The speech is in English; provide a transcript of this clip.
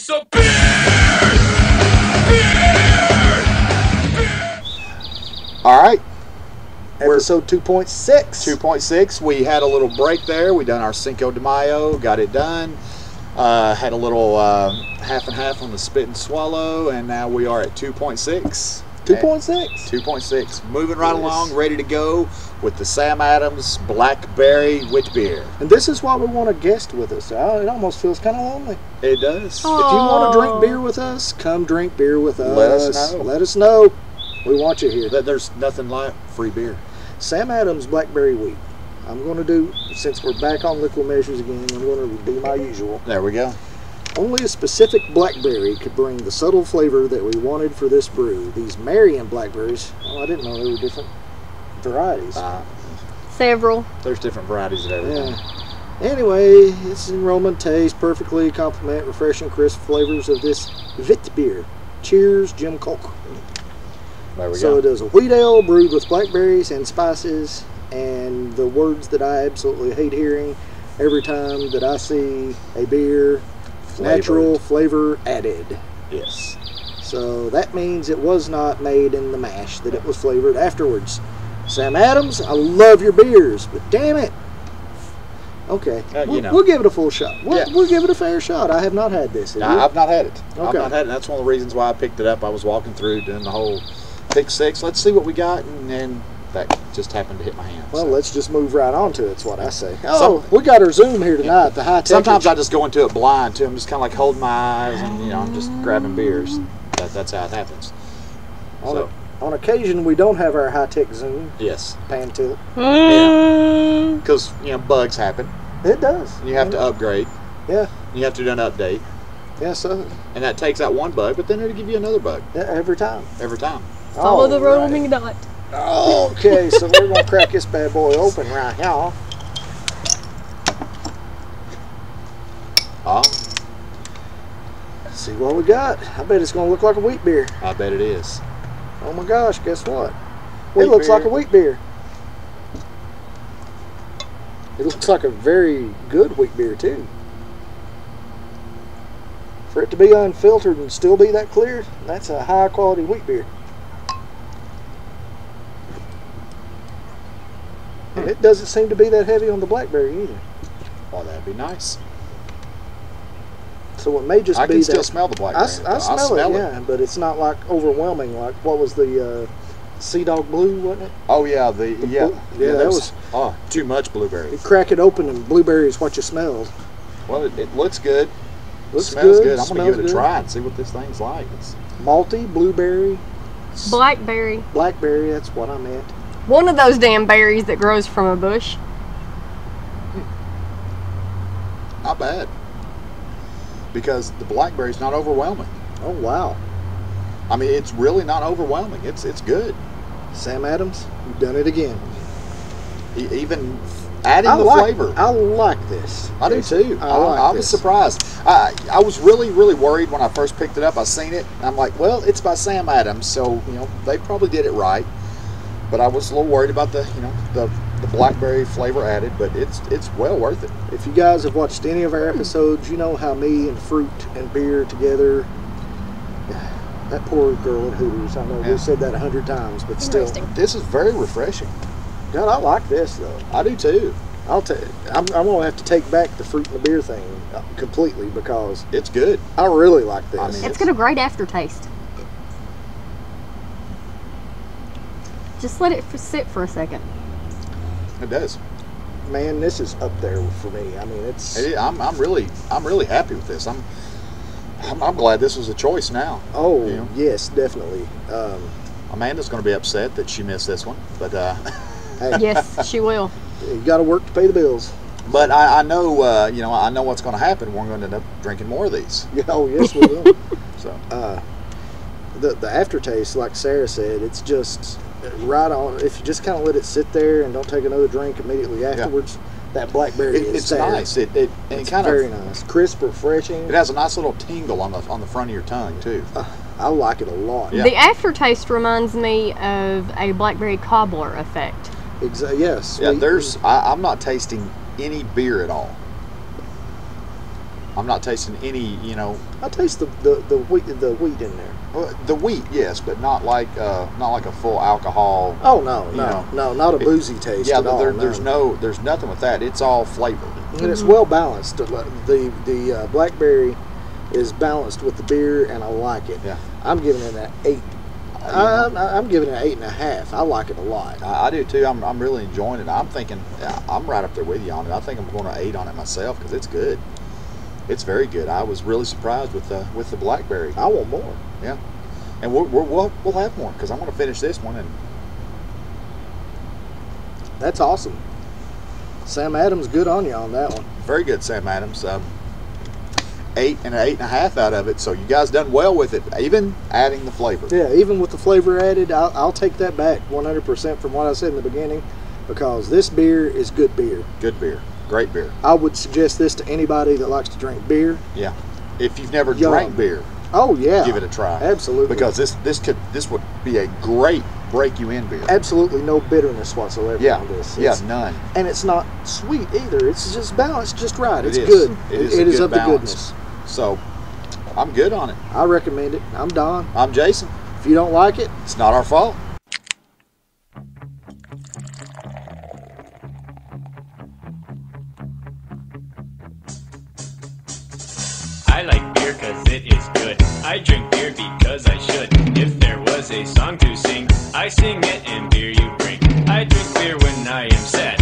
drink some beer! All right, Episode 2.6. 2.6. We had a little break there. We done our Cinco de Mayo, got it done. Uh, had a little uh, half and half on the spit and swallow, and now we are at 2.6. 2.6. 2.6. Moving right Yes. along, ready to go with the Sam Adams Blackberry Witbier. And this is why we want a guest with us. Uh, It almost feels kind of lonely. It does. If you want to drink beer with us, come drink beer with us. Let us know. Let us know. We want you here. That there's nothing like free beer. Sam Adams Blackberry Wheat. I'm going to do, since we're back on liquid measures again, I'm going to do my usual. There we go. Only a specific blackberry could bring the subtle flavor that we wanted for this brew. These Marion blackberries, oh, I didn't know there were different varieties. Uh, Several. there's different varieties of everything. Yeah. Anyway, its aroma and taste perfectly complement refreshing, crisp flavors of this Vit beer. Cheers, Jim Koch. There we So go. it is a wheat ale brewed with blackberries and spices, and the words that I absolutely hate hearing every time that I see a beer, natural flavor added. Yes. So that means it was not made in the mash, that it was flavored afterwards. Sam Adams, I love your beers, but damn it. Okay, Uh, you we'll, know. we'll give it a full shot. We'll, Yeah. we'll give it a fair shot. I have not had this. You? I've not had it. I've Okay. not had it. That's one of the reasons why I picked it up. I was walking through doing the whole pick six. Let's see what we got, and then that just happened to hit my hand. Well, so. let's just move right on to it. That's what I say. Oh, we got our Zoom here tonight. The high tech. Sometimes I just go into it blind too. I'm just kind of like holding my eyes, and you know, I'm just grabbing beers. That, that's how it happens. on, So on occasion we don't have our high tech Zoom yes, pan tilt. Mm. because you know bugs happen. It does. You have to upgrade. Yeah. You have to do an update, Yeah. So and that takes out one bug, but then it'll give you another bug yeah, every time. every time. Follow the All right. rolling dot. Okay, so we're gonna crack this bad boy open right now. Oh, See what we got. I bet it's gonna look like a wheat beer. I bet it is. Oh my gosh, guess what? Wheat it looks like a wheat beer. It looks like a very good wheat beer too. For it to be unfiltered and still be that clear, that's a high quality wheat beer. And it doesn't seem to be that heavy on the blackberry either. Well, that'd be nice. So it may just I be can that still smell the I, blackberry. s- I smell, it, yeah, but it's not like overwhelming. Like what was the uh, Sea Dog Blue, wasn't it? Oh yeah, the, The yeah, blue- yeah, that was- oh too much blueberry. You crack it open and blueberry is what you smelled. Well, it, it looks good. Looks smells good, good. I'm gonna give it a good. try and see what this thing's like. It's, Malty, blueberry, Blackberry. blackberry. That's what I meant. One of those damn berries that grows from a bush. not bad because the blackberry's not overwhelming. Oh wow, I mean, it's really not overwhelming. It's it's good. Sam Adams, you've done it again. E- even adding I the like, flavor. I like this. I do too. I I, like I was this. surprised. I I was really really worried when I first picked it up. I seen it. And I'm like, well, it's by Sam Adams, so you know they probably did it right. But I was a little worried about the you know the the blackberry flavor added. But it's it's well worth it. If you guys have watched any of our episodes, you know how me and fruit and beer together. That poor girl at Hooters. I know Yeah. we said that a hundred times, but still, This is very refreshing. God, I like this though. I do too. I'll take. I'm, I'm gonna have to take back the fruit and the beer thing uh, completely because It's good. I really like this. I mean- It's got a great aftertaste. Just let it f- sit for a second. It does. Man, this is up there for me. I mean, it's. It is- I'm, I'm really I'm really happy with this. I'm, I'm I'm glad this was a choice now. Oh Yeah. yes, definitely. Um, Amanda's going to be upset that she missed this one, but uh, hey, Yes, she will. you got to work to pay the bills. but I, I know uh, you know I know what's going to happen. We're going to end up drinking more of these. Yeah, oh yes, we will. So uh, the the aftertaste, like Sarah said, it's just right on. If you just kind of let it sit there and don't take another drink immediately afterwards, that blackberry it, is it's there. nice. It it, and It's kind very of nice, crisp, refreshing. it has a nice little tingle on the on the front of your tongue too. Uh, I like it a lot. Yeah. The aftertaste reminds me of a blackberry cobbler effect. Exactly. yes. Yeah, we- there's I, I'm not tasting any beer at all. I'm not tasting any, you know, I taste the, the, the wheat the wheat in there. uh, the wheat, yes, but not like uh, not like a full alcohol. Oh no, no, know, no, not a it- boozy taste. yeah, at all, there's no, there's nothing with that. It's all flavor. and it's well balanced. The the uh, blackberry is balanced with the beer, and I like it. Yeah. I'm giving it an eight. Uh, I'm, I'm giving it an eight and a half. I like it a lot. I, I do too. I'm, I'm really enjoying it. I'm thinking I'm right up there with you on it. I think I'm going to eight on it myself because it's good. It's very good. I was really surprised with the with the blackberry. I want more. Yeah, and we're, we're, we'll we'll have more because I'm going to finish this one and That's awesome. Sam Adams, good on you on that one. very good, Sam Adams. Um, eight and an eight and a half out of it. So you guys done well with it, even adding the flavor. Yeah, even with the flavor added, I'll, I'll take that back 100% from what I said in the beginning because this beer is good beer. Good beer, great beer. I would suggest this to anybody that likes to drink beer. Yeah. If you've never Yum. drank beer, Oh yeah, give it a try. Absolutely, Because this this could this would be a great break you in beer. absolutely no bitterness whatsoever Yeah, this. yeah, none. and it's not sweet either. It's just balanced, just right. It It's good. It is it is good of balance. the goodness. So, I'm good on it. I recommend it. I'm Don. I'm Jason. If you don't like it, It's not our fault. I like beer cause it is good. I drink beer because I should. If there was a song to sing, I sing it and beer you bring. I drink beer when I am sad.